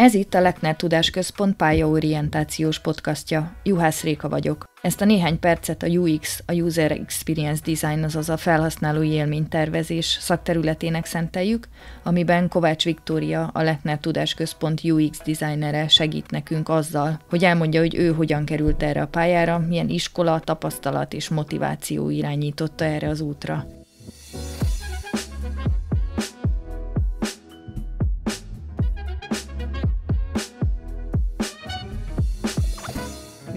Ez itt a Lechner Tudás Központ pályaorientációs podcastja. Juhász Réka vagyok. Ezt a néhány percet a UX, a User Experience Design, azaz a felhasználói élménytervezés szakterületének szenteljük, amiben Kovács Viktória, a Lechner Tudás Központ UX designere segít nekünk azzal, hogy elmondja, hogy ő hogyan került erre a pályára, milyen iskola, tapasztalat és motiváció irányította erre az útra.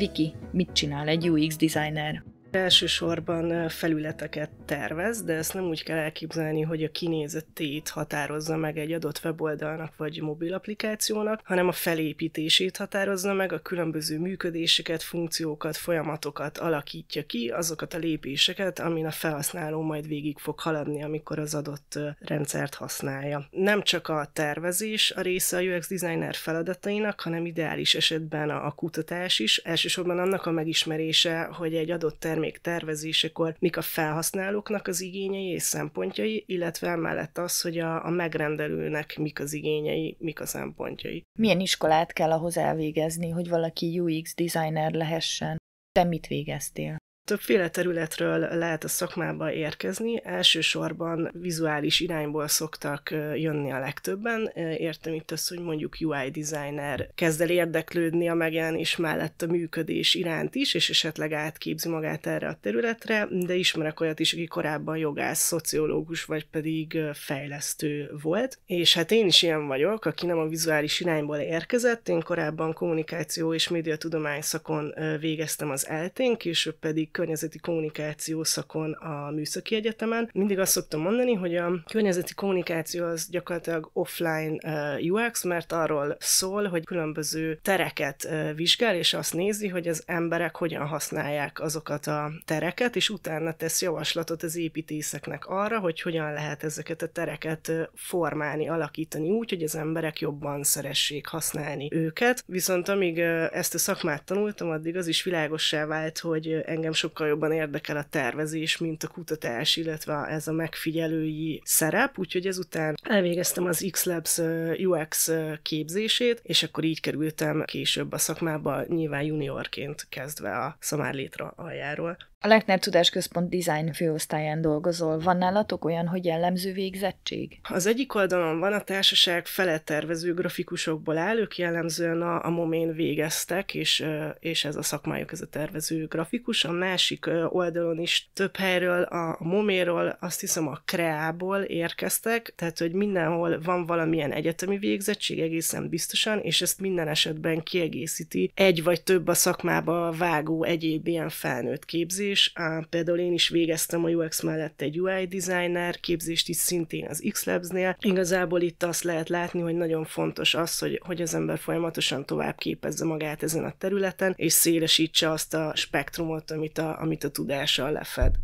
Viki, mit csinál egy UX designer? Elsősorban felületeket tervez, de ezt nem úgy kell elképzelni, hogy a kinézetét határozza meg egy adott weboldalnak vagy mobil applikációnak, hanem a felépítését határozza meg, a különböző működéseket, funkciókat, folyamatokat alakítja ki, azokat a lépéseket, amin a felhasználó majd végig fog haladni, amikor az adott rendszert használja. Nem csak a tervezés a része a UX designer feladatainak, hanem ideális esetben a kutatás is, elsősorban annak a megismerése, hogy egy adott termék termék tervezésekor mik a felhasználóknak az igényei és szempontjai, illetve emellett az, hogy a, a megrendelőnek mik az igényei, mik a szempontjai. Milyen iskolát kell ahhoz elvégezni, hogy valaki UX designer lehessen? Te mit végeztél? Többféle területről lehet a szakmába érkezni, elsősorban vizuális irányból szoktak jönni a legtöbben. Értem itt azt, hogy mondjuk UI designer kezd el érdeklődni a megjelenés mellett a működés iránt is, és esetleg átképzi magát erre a területre, de ismerek olyat is, aki korábban jogász, szociológus, vagy pedig fejlesztő volt. És hát én is ilyen vagyok, aki nem a vizuális irányból érkezett, én korábban kommunikáció és médiatudomány szakon végeztem az eltén, később pedig környezeti kommunikáció szakon a Műszaki Egyetemen. Mindig azt szoktam mondani, hogy a környezeti kommunikáció az gyakorlatilag offline UX, mert arról szól, hogy különböző tereket vizsgál, és azt nézi, hogy az emberek hogyan használják azokat a tereket, és utána tesz javaslatot az építészeknek arra, hogy hogyan lehet ezeket a tereket formálni, alakítani úgy, hogy az emberek jobban szeressék használni őket. Viszont amíg ezt a szakmát tanultam, addig az is világossá vált, hogy engem sokkal jobban érdekel a tervezés, mint a kutatás, illetve ez a megfigyelői szerep, úgyhogy ezután elvégeztem az X-Labs UX képzését, és akkor így kerültem később a szakmába, nyilván juniorként kezdve a szamár létre aljáról. A Lechner Tudásközpont design főosztályán dolgozol. Van nálatok olyan, hogy jellemző végzettség? Az egyik oldalon van a társaság felettervező grafikusokból áll, ők jellemzően a, a Momén végeztek, és, és ez a szakmájuk, ez a tervező grafikus. A másik oldalon is több helyről, a Moméról, azt hiszem a Kreából érkeztek, tehát hogy mindenhol van valamilyen egyetemi végzettség egészen biztosan, és ezt minden esetben kiegészíti egy vagy több a szakmába vágó egyéb ilyen felnőtt képzés, is. Például én is végeztem a UX mellett egy UI designer képzést is szintén az X-Labs-nél. Igazából itt azt lehet látni, hogy nagyon fontos az, hogy, hogy az ember folyamatosan tovább képezze magát ezen a területen, és szélesítse azt a spektrumot, amit a, amit a tudással lefed.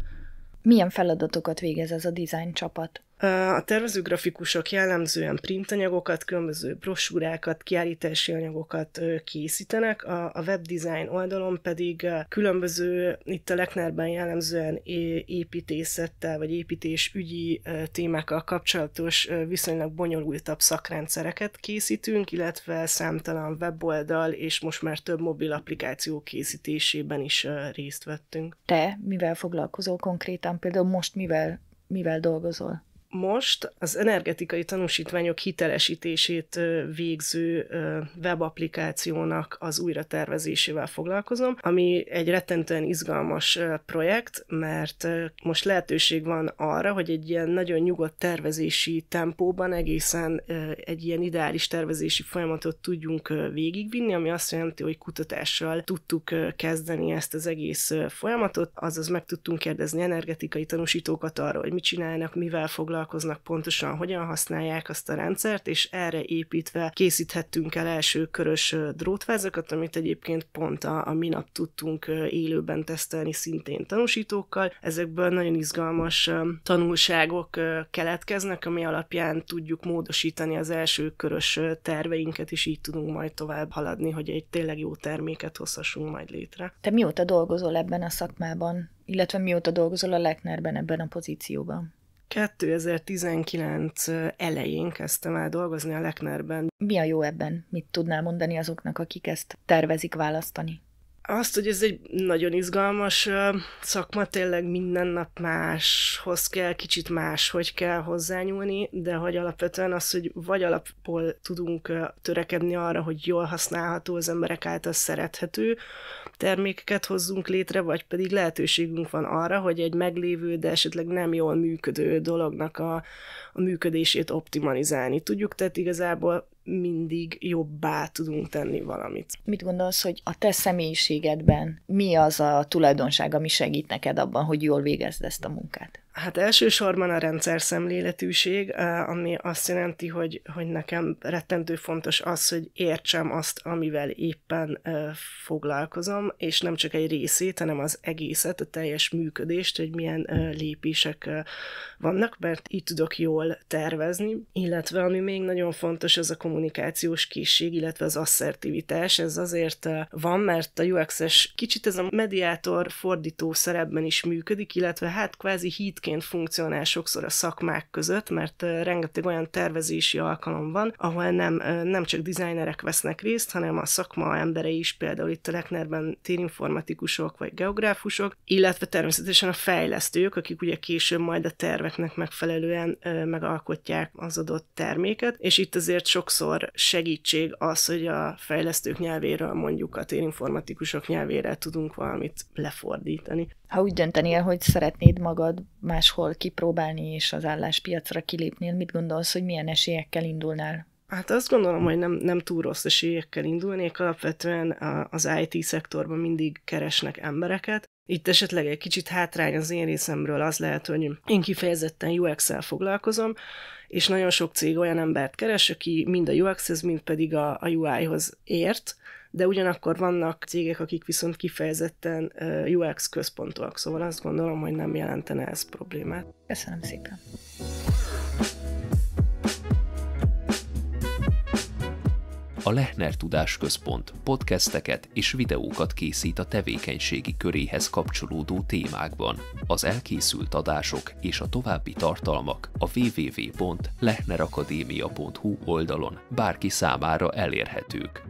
Milyen feladatokat végez ez a design csapat? A tervezőgrafikusok jellemzően printanyagokat, különböző brosúrákat, kiállítási anyagokat készítenek, a, webdesign oldalon pedig különböző, itt a Lechnerben jellemzően építészettel vagy építésügyi témákkal kapcsolatos viszonylag bonyolultabb szakrendszereket készítünk, illetve számtalan weboldal és most már több mobil applikáció készítésében is részt vettünk. Te mivel foglalkozol konkrétan? Például most mivel, mivel dolgozol? Most az energetikai tanúsítványok hitelesítését végző webapplikációnak az újratervezésével foglalkozom, ami egy rettentően izgalmas projekt, mert most lehetőség van arra, hogy egy ilyen nagyon nyugodt tervezési tempóban egészen egy ilyen ideális tervezési folyamatot tudjunk végigvinni, ami azt jelenti, hogy kutatással tudtuk kezdeni ezt az egész folyamatot, azaz meg tudtunk kérdezni energetikai tanúsítókat arra, hogy mit csinálnak, mivel foglalkoznak, foglalkoznak pontosan, hogyan használják azt a rendszert, és erre építve készíthettünk el első körös drótvázakat, amit egyébként pont a, a minap tudtunk élőben tesztelni szintén tanúsítókkal. Ezekből nagyon izgalmas tanulságok keletkeznek, ami alapján tudjuk módosítani az első körös terveinket, és így tudunk majd tovább haladni, hogy egy tényleg jó terméket hozhassunk majd létre. Te mióta dolgozol ebben a szakmában, illetve mióta dolgozol a Lechnerben ebben a pozícióban? 2019 elején kezdtem el dolgozni a Lechnerben. Mi a jó ebben? Mit tudnál mondani azoknak, akik ezt tervezik választani? Azt, hogy ez egy nagyon izgalmas szakma, tényleg minden nap máshoz kell, kicsit más, hogy kell hozzányúlni, de hogy alapvetően az, hogy vagy alapból tudunk törekedni arra, hogy jól használható, az emberek által szerethető termékeket hozzunk létre, vagy pedig lehetőségünk van arra, hogy egy meglévő, de esetleg nem jól működő dolognak a, a működését optimalizálni tudjuk, tehát igazából mindig jobbá tudunk tenni valamit. Mit gondolsz, hogy a te személyiségedben mi az a tulajdonság, ami segít neked abban, hogy jól végezd ezt a munkát? Hát elsősorban a rendszer szemléletűség, ami azt jelenti, hogy, hogy nekem rettentő fontos az, hogy értsem azt, amivel éppen foglalkozom, és nem csak egy részét, hanem az egészet, a teljes működést, hogy milyen lépések vannak, mert így tudok jól tervezni, illetve ami még nagyon fontos, az a kommunikációs készség, illetve az asszertivitás. Ez azért van, mert a UX-es kicsit ez a mediátor fordító szerepben is működik, illetve hát kvázi hídként ként funkcionál sokszor a szakmák között, mert rengeteg olyan tervezési alkalom van, ahol nem, nem csak designerek vesznek részt, hanem a szakma emberei is, például itt a Lechnerben térinformatikusok vagy geográfusok, illetve természetesen a fejlesztők, akik ugye később majd a terveknek megfelelően megalkotják az adott terméket, és itt azért sokszor segítség az, hogy a fejlesztők nyelvéről mondjuk a térinformatikusok nyelvére tudunk valamit lefordítani. Ha úgy döntenél, hogy szeretnéd magad máshol kipróbálni és az álláspiacra kilépnél, mit gondolsz, hogy milyen esélyekkel indulnál? Hát azt gondolom, hogy nem, nem túl rossz esélyekkel indulnék. Alapvetően az IT szektorban mindig keresnek embereket. Itt esetleg egy kicsit hátrány az én részemről az lehet, hogy én kifejezetten UX-el foglalkozom, és nagyon sok cég olyan embert keres, aki mind a UX-hez, mind pedig a, a UI-hoz ért, de ugyanakkor vannak cégek, akik viszont kifejezetten UX központúak, szóval azt gondolom, hogy nem jelentene ez problémát. Köszönöm szépen! A Lechner Tudás Központ podcasteket és videókat készít a tevékenységi köréhez kapcsolódó témákban. Az elkészült adások és a további tartalmak a www.lechnerakadémia.hu oldalon bárki számára elérhetők.